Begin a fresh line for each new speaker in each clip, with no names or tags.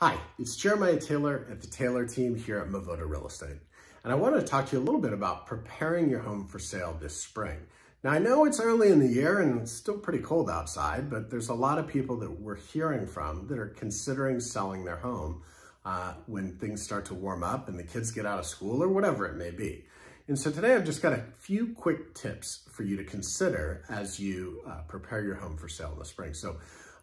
Hi, it's Jerimiah Taylor at the Taylor team here at Movoto Real Estate. And I want to talk to you a little bit about preparing your home for sale this spring. Now I know it's early in the year and it's still pretty cold outside, but there's a lot of people that we're hearing from that are considering selling their home uh, when things start to warm up and the kids get out of school or whatever it may be. And so today I've just got a few quick tips for you to consider as you uh, prepare your home for sale in the spring. So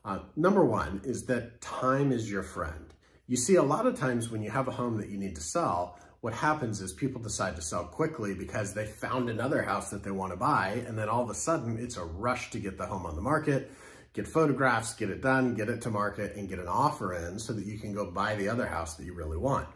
uh, number one is that time is your friend. You see, a lot of times when you have a home that you need to sell, what happens is people decide to sell quickly because they found another house that they want to buy. And then all of a sudden it's a rush to get the home on the market, get photographs, get it done, get it to market and get an offer in so that you can go buy the other house that you really want.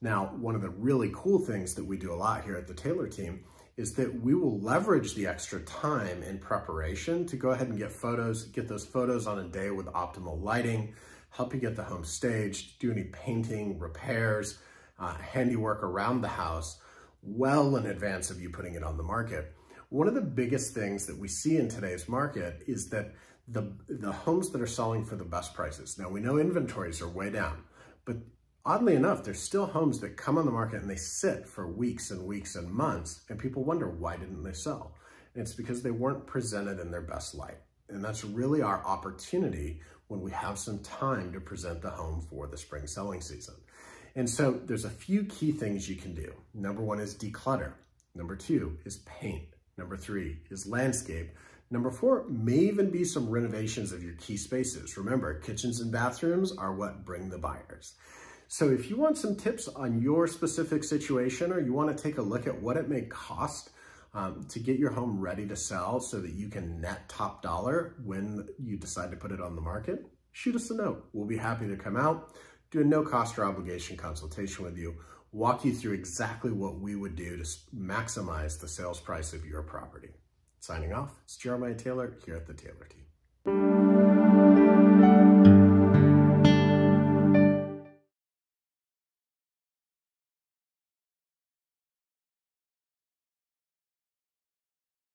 Now, one of the really cool things that we do a lot here at the Taylor team is that we will leverage the extra time in preparation to go ahead and get photos, get those photos on a day with optimal lighting, help you get the home staged, do any painting, repairs, uh, handiwork around the house well in advance of you putting it on the market. One of the biggest things that we see in today's market is that the, the homes that are selling for the best prices. Now we know inventories are way down, but Oddly enough, there's still homes that come on the market and they sit for weeks and weeks and months, and people wonder why didn't they sell? And it's because they weren't presented in their best light. And that's really our opportunity when we have some time to present the home for the spring selling season. And so there's a few key things you can do. Number one is declutter. Number two is paint. Number three is landscape. Number four may even be some renovations of your key spaces. Remember, kitchens and bathrooms are what bring the buyers. So if you want some tips on your specific situation or you want to take a look at what it may cost um, to get your home ready to sell so that you can net top dollar when you decide to put it on the market, shoot us a note. We'll be happy to come out, do a no cost or obligation consultation with you, walk you through exactly what we would do to maximize the sales price of your property. Signing off, it's Jerimiah Taylor here at the Taylor Team.